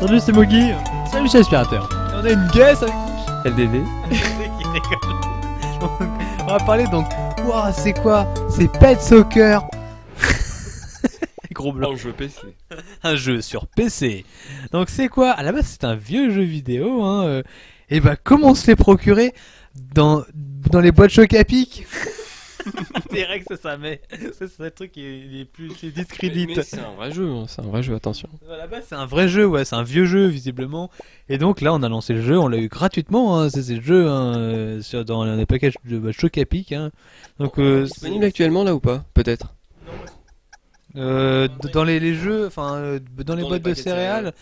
Salut, c'est Mogi. Salut, c'est l'aspirateur. Et On a une guest avec LDD. qui rigole. On va parler donc. Ouah, c'est quoi? C'est Pet Soccer. Gros blanc. En jeu PC. Un jeu sur PC. Donc c'est quoi? À la base, c'est un vieux jeu vidéo. Hein. euh, Et bah, comment on se l'est procuré dans dans les boîtes choc à pic? Direct, c'est ça, mais c'est le truc qui est, il est plus qui discrédite. mais c'est un vrai jeu, hein, c'est un vrai jeu, attention. À la base, c'est un vrai jeu, ouais, c'est un vieux jeu visiblement. Et donc là, on a lancé le jeu, on l'a eu gratuitement, hein, c'est le jeu hein, euh, sur, dans les packages de bah, Choc à Pic. Hein. Donc, euh, Disponible actuellement là ou pas Peut-être? Euh, d- dans les, les jeux, enfin, euh, dans les Dans boîtes les de céréales,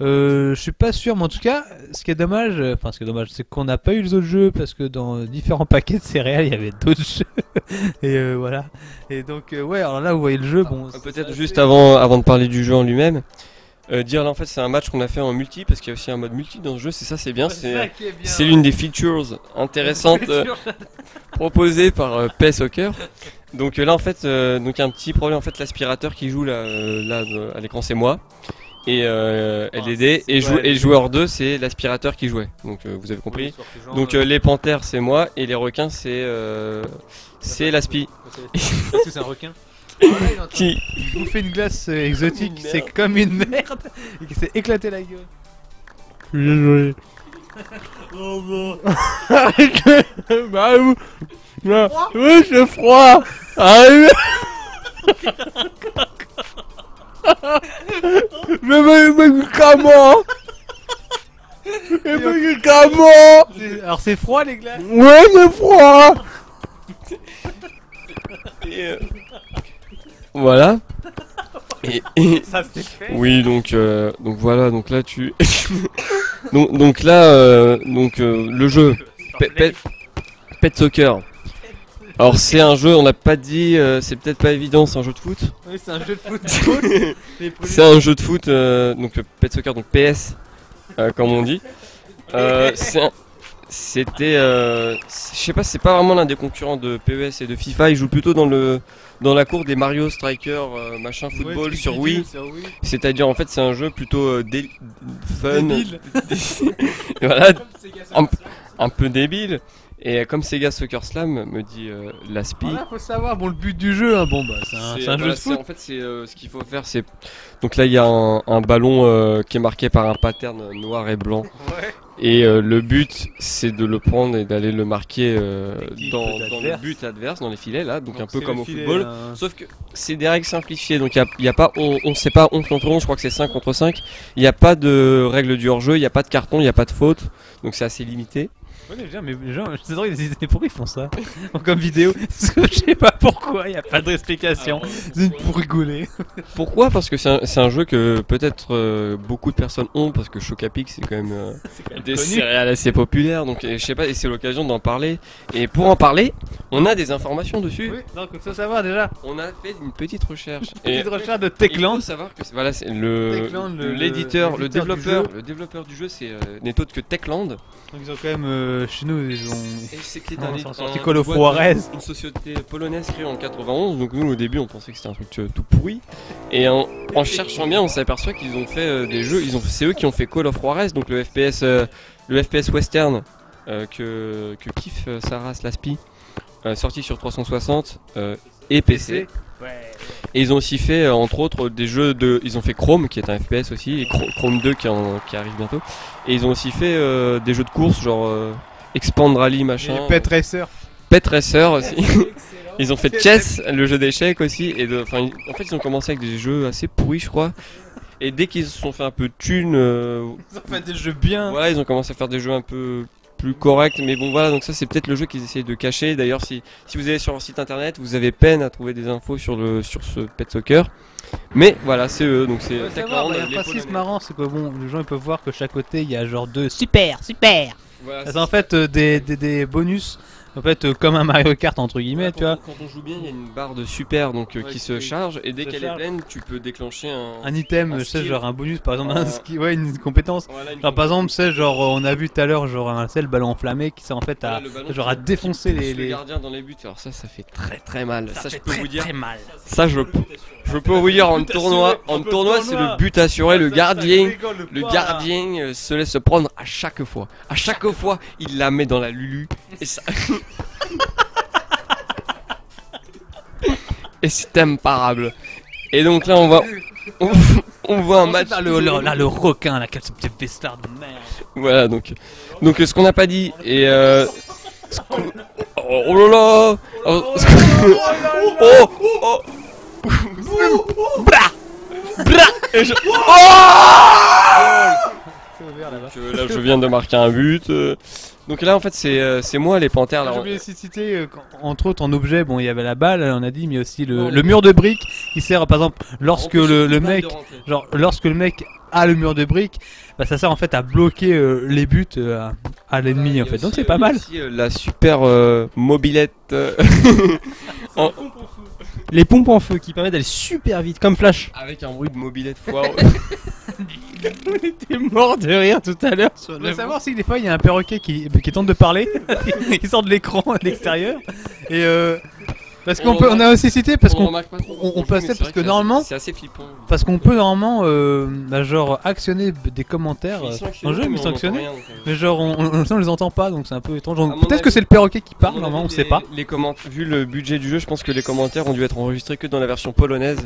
euh, je suis pas sûr, mais en tout cas, ce qui est dommage, enfin, ce qui est dommage, c'est qu'on n'a pas eu les autres jeux parce que dans différents paquets de céréales, il y avait d'autres jeux. Et euh, voilà. Et donc, euh, ouais, alors là, vous voyez le jeu, bon. Euh, c'est Peut-être juste avant, avant de parler du jeu en lui-même. Euh, dire là en fait c'est un match qu'on a fait en multi parce qu'il y a aussi un mode multi dans ce jeu c'est ça c'est bien c'est l'une des features intéressantes euh, proposées par euh, PES Soccer. Donc euh, là en fait euh, donc il y a un petit problème en fait l'aspirateur qui joue là, là à l'écran c'est moi. Et euh, Ah, LDD c'est- et, jou- et joueur 2 c'est l'aspirateur qui jouait. Donc euh, vous avez compris. donc euh, les panthères c'est moi et les requins c'est euh, c'est l'aspi. Parce que c'est un requin? Là, il est en train qui de bouffer une glace euh, exotique, c'est comme une merde et qui s'est éclaté la gueule. Je suis désolé. Oh non. bah oui, bah, oui c'est froid ah, oui. Mais mes médicaments Les médicaments Alors c'est froid les glaces? Ouais c'est froid Et, euh, Voilà et, et- Ça c'est fait. Oui, donc euh, donc voilà, donc là tu donc donc là euh, donc euh, le jeu Pe- Pet, Pet Soccer. Alors c'est un jeu, on l'a pas dit, euh, c'est peut-être pas évident, c'est un jeu de foot. Oui, c'est un jeu de poules- C'est un jeu de foot, euh, donc Pet Soccer, donc PS, comme on dit. C'est un- C'était, euh, je sais pas, c'est pas vraiment l'un des concurrents de PES et de FIFA. Il joue plutôt dans le dans la cour des Mario Striker euh, machin football sur Wii. sur Wii. C'est-à-dire en fait c'est un jeu plutôt euh, dé- fun, Débile. voilà, un, un peu débile. Et comme Sega Soccer Slam me dit euh, Laspi. Voilà, faut savoir, bon le but du jeu, hein, bon bah c'est un, c'est un jeu de foot. En fait, c'est euh, ce qu'il faut faire, c'est donc là il y a un, un ballon euh, qui est marqué par un pattern noir et blanc. Ouais. Et euh, le but, c'est de le prendre et d'aller le marquer dans, dans le but adverse, dans les filets là, donc, un peu comme au football. Sauf que c'est des règles simplifiées, donc il n'y a, pas, on, on sait pas 11 contre 11, je crois que c'est 5 contre 5. Il n'y a pas de règle du hors-jeu, il n'y a pas de carton, il n'y a pas de faute, donc c'est assez limité. Ouais, mais, mais les gens, c'est drôle, ils mais pourquoi ils font ça Comme vidéo Parce que je sais pas pourquoi, y a pas d'explication. C'est pour rigoler. Pourquoi? Parce que c'est un, c'est un jeu que peut-être euh, beaucoup de personnes ont, parce que Chocapic c'est quand même euh, des connu. céréales assez populaires, donc et je sais pas, et c'est l'occasion d'en parler. Et pour en parler, on a des informations dessus. Oui, donc il faut savoir déjà. On a fait une petite recherche. Et Petite recherche de il Techland. faut savoir que c'est- voilà, c'est le Techland, le- l'éditeur, le, l'éditeur du développeur, le développeur du jeu, c'est euh, n'est autre que Techland. Donc ils ont quand même, euh, chez nous, ils ont... Et c'est qui est un, un- une Call of boîte- Juarez. Une société polonaise créée en 91. Donc nous au début on pensait que c'était un truc euh, tout pourri. Et en, en cherchant bien on s'aperçoit qu'ils ont fait euh, des jeux. Ils ont, c'est eux qui ont fait Call of Juarez, donc le FPS, euh, le FPS western euh, que que kiffe euh, Sarah Slaspi, sorti sur 360 euh, et PC. Ouais. Et ils ont aussi fait, euh, entre autres, des jeux de. Ils ont fait Chrome, qui est un FPS aussi, et Chr- Chrome 2 qui, en- qui arrive bientôt. Et ils ont aussi fait euh, des jeux de course, genre euh, Expand Rally, machin. Et Pet Racer. Pet Racer aussi. ils ont fait Chess, le jeu d'échecs aussi. Et de- enfin, en fait, ils ont commencé avec des jeux assez pourris, je crois. Et dès qu'ils se sont fait un peu de thunes, euh, Ils ont fait des jeux bien. voilà, ils ont commencé à faire des jeux un peu plus corrects. Mais bon, voilà, donc ça, c'est peut-être le jeu qu'ils essayent de cacher. D'ailleurs, si, si vous allez sur leur site internet, vous avez peine à trouver des infos sur, le, sur ce Pet Soccer. Mais voilà, c'est eux, donc c'est Techland, bah, principe marrant, c'est que bon, les gens ils peuvent voir que chaque côté il y a genre deux super, super. Voilà, C'est en fait euh, des, des, des bonus En fait, euh, comme un Mario Kart entre guillemets, tu vois. Quand on joue bien, il y a une barre de super donc, euh, Ouais, qui qui- se charge et dès se qu'elle est charge. pleine, tu peux déclencher un. Un item, Un je sais, skill. genre un bonus, par exemple, Un- un ski, ouais, une compétence. Voilà, une Genre par exemple, c'est genre on a vu tout à l'heure genre un c'est le ballon enflammé qui sert en fait à Voilà, le ballon genre à défoncer qui les, le les... gardien dans les buts. Alors ça, ça fait très très mal. Ça, je peux très, vous dire. très mal. Ça, je, je peux vous dire en But tournoi, assuré, en en tournoi, c'est tournoi. le but assuré. Le gardien, le gardien euh, se laisse prendre à chaque fois. À chaque fois, il la met dans la lulu et ça. et c'est imparable. Et donc là, on va, on, on voit un match. Là, le, le- là, le requin, là, quel ce petit vestard de merde. Voilà, donc, donc euh, ce qu'on n'a pas dit et euh, oh, oh là là, oh, oh, oh, Bra Bra Et je- Oh là, je viens de marquer un but. euh. Donc là, en fait, c'est euh, c'est moi les panthères. Là, J'ai oublié de citer, euh, entre autres en objet, bon il y avait la balle, on a dit, mais aussi le, Non, le mais- mur de briques qui sert par exemple lorsque le, mec, genre lorsque le mec a le mur de briques, bah, ça sert en fait à bloquer euh, les buts euh, à, à l'ennemi en fait. aussi, Donc c'est pas il y a mal. aussi, euh, la super euh, mobilette. euh, Les pompes en feu qui permettent d'aller super vite, comme Flash. avec un bruit de mobilette foireux. T'es mort de rire tout à l'heure sur voulais savoir si des fois il y a un perroquet qui, qui tente de parler, qui sort de l'écran à l'extérieur. Et euh, parce qu'on On peut, on a aussi cité parce qu'on on- on c'est parce que normalement- assez- c'est assez flippant. parce qu'on peut normalement euh, bah, genre actionner des commentaires euh, le jeu, mais donc, euh. Mais genre on, on, on les entend pas donc c'est un peu étrange. Peut-être que c'est le perroquet qui parle, normalement on sait pas. Les comment- vu le budget du jeu, je pense que les commentaires ont dû être enregistrés que dans la version polonaise.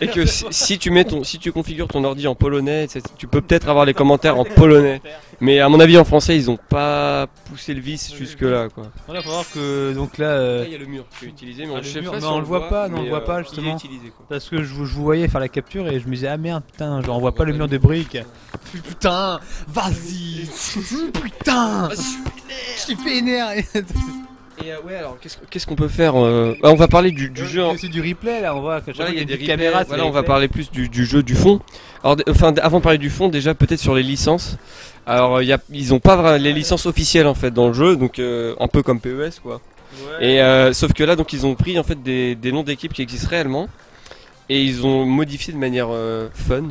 et que si, si tu mets ton, si tu configures ton ordi en polonais, tu peux peut-être avoir les commentaires en polonais. Mais à mon avis, en français, ils ont pas poussé le vice jusque là, quoi. Voilà, faut voir que donc là, Là, euh, il y a le mur qui est utilisé, mais Ah, on le je sais mur, pas mais si on le voit pas, non, on mais, le voit pas, il est justement. utilisé, quoi. parce que je, vous- je vous voyais faire la capture et je me disais ah merde putain, genre on voit pas le mur de briques. Putain, vas-y, putain, je suis vénère. Et euh, ouais, alors qu'est-ce qu'on peut faire euh, bah, On va parler du, du jeu. en- C'est du replay là, on voit que Voilà, il y a des petite replays, caméra. c'est Voilà, on va parler plus du, du jeu, du fond. Alors, enfin, avant de parler du fond, déjà peut-être sur les licences. Alors, euh, il y a, ils ont pas les licences officielles en fait dans le jeu, donc euh, un peu comme PES quoi. Et euh, sauf que là, donc ils ont pris en fait des, des noms d'équipes qui existent réellement et ils ont modifié de manière euh, fun.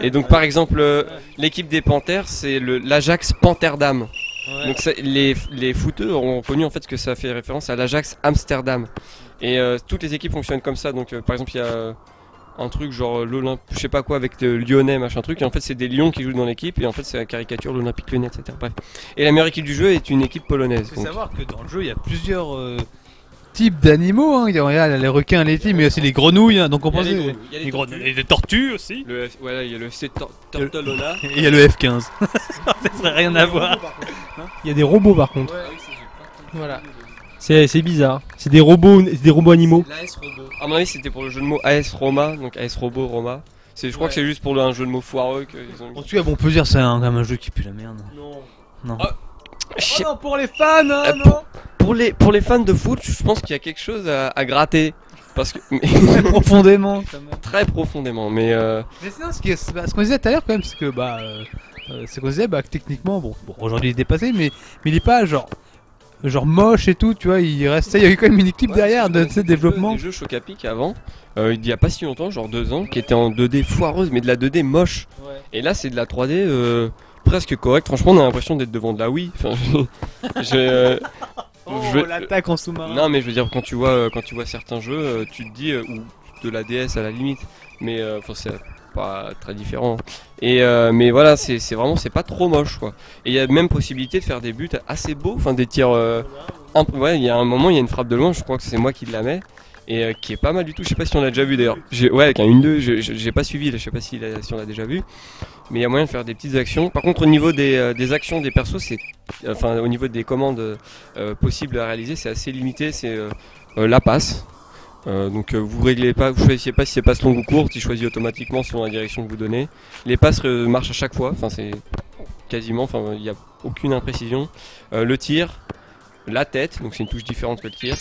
Et donc par exemple, euh, l'équipe des Panthers, c'est l'Ajax Pantherdam. Ouais. Donc les, les footeux ont connu en fait que ça fait référence à l'Ajax Amsterdam. Et euh, toutes les équipes fonctionnent comme ça. Donc euh, par exemple il y a euh, un truc genre l'Olympe, je sais pas quoi avec le Lyonnais machin truc. Et en fait c'est des Lions qui jouent dans l'équipe et en fait c'est la caricature de l'Olympique Lyonnais etc. Bref. Et la meilleure équipe du jeu est une équipe polonaise. Il faut Donc, savoir que dans le jeu il y a plusieurs types d'animaux. Hein. Il y a les requins, les tigres, mais aussi les grenouilles. hein. Donc on il y a pensait les grenouilles, il y a les les tortues. grenouilles, les tortues aussi. Le F- voilà, il y a le FC Tor- Tortolona. Et il y a le F15. ça serait rien à voir. Il y a des robots par contre. Voilà. C'est c'est bizarre. C'est des robots, c'est des robots animaux. L'AS Robot. À mon avis, c'était pour le jeu de mots AS Roma, donc AS Robot Roma. C'est, je crois Ouais. que c'est juste pour le- un jeu de mots foireux qu'ils ont. En tout cas, bon, on peut dire c'est un, quand même un jeu qui pue la merde. Non. Non. Ah, sais- non, pour les fans, hein, Euh, pour, les pour les fans de foot, je pense qu'il y a quelque chose à, à gratter parce que Très profondément. quand même. très profondément. Mais euh, Mais sinon, ce bah, ce qu'on disait tout à l'heure, quand même, c'est que bah, euh, euh, c'est qu'on disait bah, que techniquement, bon, bon aujourd'hui il est dépassé, mais, mais il est pas genre, genre moche et tout, tu vois, il reste, ça, il y a eu quand même une équipe derrière de, jeux- développement. Des jeux Chocapic avant, euh, il y a pas si longtemps, genre deux ans, qui était en 2D foireuse, mais de la 2D moche. Et là, c'est de la 3D euh, presque correcte. Franchement, on a l'impression d'être devant de la Wii. Enfin, je- je, euh, Oh, je- l'attaque en sous-marin. Non, mais je veux dire, quand tu vois, euh, quand tu vois certains jeux, euh, tu te dis, euh, ou de la DS à la limite, mais enfin, c'est pas très différent. Et euh, mais voilà, c'est vraiment, c'est pas trop moche, quoi. Et il y a même possibilité de faire des buts assez beaux, enfin des tirs. euh, ouais, il y a un moment, il y a une frappe de loin, je crois que c'est moi qui la mets. Et euh, qui est pas mal du tout, je sais pas si on l'a déjà vu d'ailleurs. Ouais, avec un 1-2, je- je- j'ai pas suivi, là, je sais pas si, si on l'a déjà vu. Mais il y a moyen de faire des petites actions. Par contre, au niveau des, euh, des actions des persos, c'est. Enfin, au niveau des commandes euh, possibles à réaliser, c'est assez limité. C'est euh, euh, la passe. Euh, donc euh, vous réglez pas, vous choisissez pas si c'est passe longue ou courte, il choisit automatiquement selon la direction que vous donnez. Les passes euh, marchent à chaque fois, enfin c'est quasiment, enfin il n'y a aucune imprécision. Euh, le tir, la tête, donc c'est une touche différente que le tir.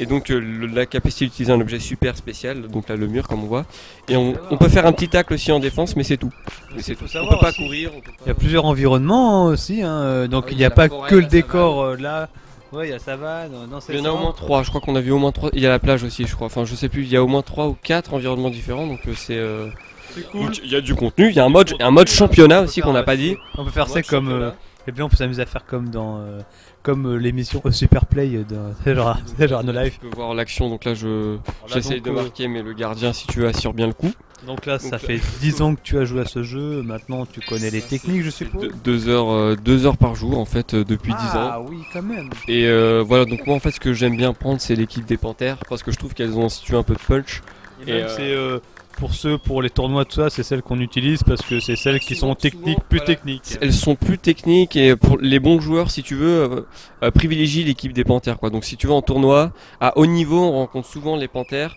Et donc euh, le- la capacité d'utiliser un objet super spécial, donc là le mur comme on voit. Et on, on peut faire un petit tacle aussi en défense, mais c'est tout. Mais c'est tout. On peut pas aussi- courir. on peut Il y a plusieurs environnements aussi, hein, euh, donc Ah oui, il n'y y a pas forêt, que le décor euh, là Ouais, il y a savane. Non, c'est Il y en a au moins 3, je crois qu'on a vu au moins 3. Il y a la plage aussi, je crois. Enfin, je sais plus, il y a au moins 3 ou 4 environnements différents, donc euh, c'est. euh, donc, Il y a du contenu, il y a un mode, un mode championnat aussi qu'on n'a pas dit. On peut faire ça comme. Et bien, on peut s'amuser à faire comme dans. euh, comme euh, l'émission Super Play dans. C'est genre, genre No Life. Tu peux voir l'action, donc là je j'essaye de euh, marquer, mais le gardien, si tu assures bien le coup. Donc là, ça fait 10 ans que tu as joué à ce jeu. Maintenant, tu connais les techniques, je suppose. Deux, deux heures, euh, deux heures par jour en fait euh, depuis 10 ans. Ah oui, quand même. Et euh, voilà, donc moi en fait ce que j'aime bien prendre c'est l'équipe des Panthères parce que je trouve qu'elles ont institué un peu de punch. Et, c'est pour ceux, pour les tournois, tout ça, c'est celles qu'on utilise parce que c'est celles qui sont techniques, plus voilà. techniques. Elles sont plus techniques et pour les bons joueurs, si tu veux, euh, euh, privilégie l'équipe des Panthères. Quoi. Donc si tu vas en tournoi, à haut niveau, on rencontre souvent les Panthères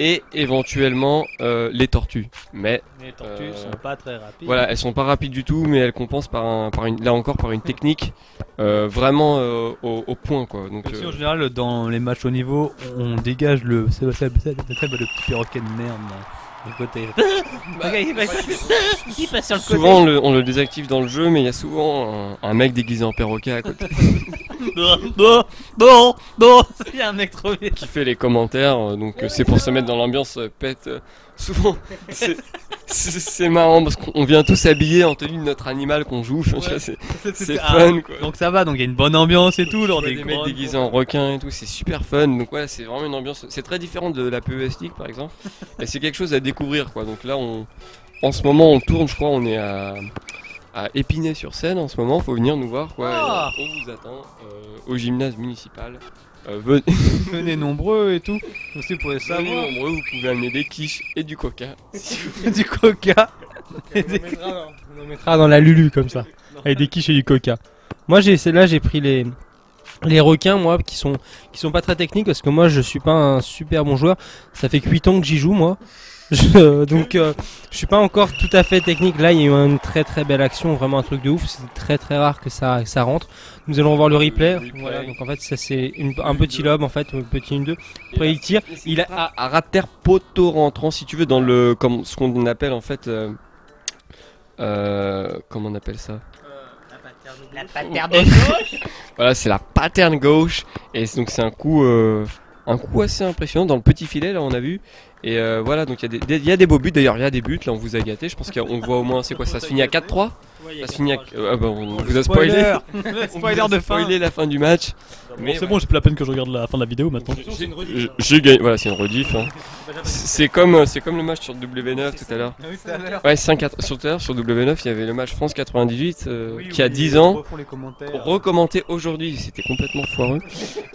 et éventuellement euh, les Tortues. Mais Les tortues Euh, sont pas très rapides. voilà, elles sont pas rapides du tout, mais elles compensent par, un, par une, là encore par une technique euh, vraiment euh, au, au point. Quoi. Donc, Aussi, euh, en général, dans les matchs au niveau, on dégage le. C'est le petit perroquet de merde. là, du côté. Regarde, il passe- il passe sur le côté. souvent on le, on le désactive dans le jeu, mais il y a souvent un, un mec déguisé en perroquet à côté Il y a un mec trop vite. qui fait les commentaires. euh, Donc euh, c'est pour se mettre dans l'ambiance. euh, Pète. euh, souvent, c'est- marrant parce qu'on vient tous habillés en tenue de notre animal qu'on joue. C'est Ah, fun quoi. Donc ça va, donc il y a une bonne ambiance et tout. Lors des, des mecs déguisés en requin et tout, c'est super fun. Donc ouais, c'est vraiment une ambiance. C'est très différent de la PES League par exemple. et c'est quelque chose à découvrir quoi. Donc là, on, en ce moment, on tourne. Je crois, on est à, à Épinay-sur-Seine en ce moment. Faut venir nous voir quoi. Ah. euh, on vous attend euh, au gymnase municipal. Euh, venez, Venez nombreux et tout. Aussi pour les venez savoir. nombreux, vous pouvez amener des quiches et du coca. du coca. On en mettra dans- on en mettra dans la Lulu comme ça, avec des quiches et du coca. Moi, j'ai celle-là, j'ai pris les les requins, moi, qui sont qui sont pas très techniques parce que moi, je suis pas un super bon joueur. Ça fait que 8 ans que j'y joue, moi. Je- donc, euh, je suis pas encore tout à fait technique. Là, il y a eu une très très belle action, vraiment un truc de ouf. C'est très très rare que ça que ça rentre. Nous allons voir le replay. replay. Voilà, donc en fait, ça c'est un petit lob en fait, un petit une deux. Après, il tire. Il a à, terre poteau rentrant si tu veux dans le comme ce qu'on appelle en fait euh, euh, comment on appelle ça? La pattern gauche. voilà c'est la pattern gauche et donc c'est un coup euh, un coup assez impressionnant dans le petit filet là on a vu et euh, voilà donc il y, a des- des- il y a des beaux buts d'ailleurs il y a des buts là on vous a gâté je pense qu'on voit au moins c'est quoi ça se finit à 4-3 ça se finit à euh, ah bah, on vous a spoilé Spoiler. On Spoiler vous a de fin. spoilé la fin du match mais c'est bon, j'ai plus la peine que je regarde la fin de la vidéo maintenant. j'ai- j'ai gagné voilà c'est une rediff hein. c'est comme c'est comme le match sur W9 tout à l'heure Oui, tout à l'heure. Ouais, 5 4 sur Twitter, sur W9, il y avait le match France 98 euh, Oui, qui a oui, 10 ils ans, refont les commentaires. recommenté aujourd'hui, c'était complètement foireux.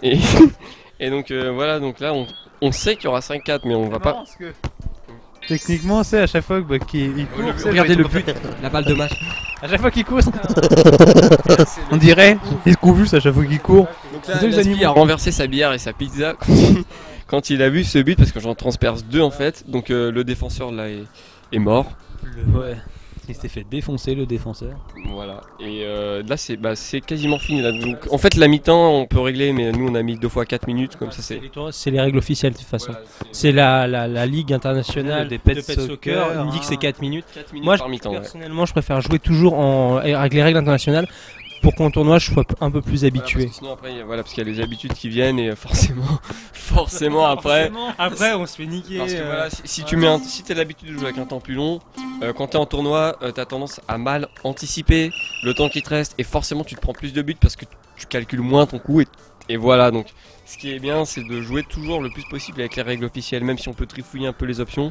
Et, et donc euh, voilà, donc là on, on sait qu'il y aura 5-4, mais on va pas. que Techniquement, c'est à chaque fois bah, qu'il il court. Regardez le but, la balle de match. À chaque fois qu'il court, ça- on dirait. Ils se convulsent à chaque fois qu'il court. Donc là, a renversé sa bière et sa pizza quand il, il a vu ce but, parce que j'en transperce deux en fait, donc euh, le défenseur là est, est mort. Ouais. Il s'est fait défoncer le défenseur. Voilà, et euh, là c'est bah, c'est quasiment fini. Là. Donc, en fait, la mi-temps on peut régler, mais nous on a mis deux fois 4 minutes, comme ça c'est. C'est les règles officielles de toute façon. Voilà, c'est- la, la, la Ligue internationale Des de pet pet soccer, me dit que c'est hein. 4 minutes. 4 minutes Moi, par mi-temps. ouais. Personnellement, je préfère jouer toujours en, avec les règles internationales pour qu'en tournoi je sois un peu plus Voilà, habitué. parce que sinon après, il y a- voilà, parce qu'il y a les habitudes qui viennent et euh, forcément, forcément après. Après, on se fait niquer. Parce que euh, voilà, si, si tu mets, un, si t'as l'habitude de jouer avec un temps plus long, euh, quand t'es en tournoi, euh, t'as tendance à mal anticiper le temps qui te reste et forcément tu te prends plus de buts parce que tu calcules moins ton coup et, et voilà. Donc, ce qui est bien, c'est de jouer toujours le plus possible avec les règles officielles, même si on peut trifouiller un peu les options.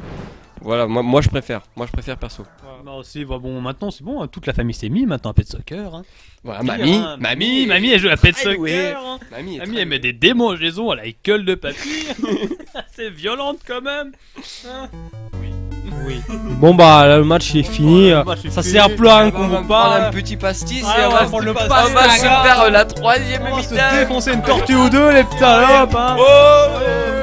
Voilà, moi, moi je préfère, moi je préfère perso. Bah aussi, bah bon, maintenant c'est bon, hein, toute la famille s'est mis maintenant à pet soccer. Hein. Voilà, Pire, mamie, hein, mamie, mamie, elle joue à pet soccer. hein. mamie, Mamie, elle met des démangeaisons à la gueule de papy. c'est violente quand même. Oui. Bon bah là, le match il est fini. euh, Ça fini. sert plus à rien On qu'on va vous prendre un parle. petit pastis Ah, et on on va prendre le on va se gars. faire la troisième On va se mi-temps. défoncer une tortue ou deux, les petits salopes. Hein. Oh